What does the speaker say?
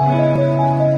Música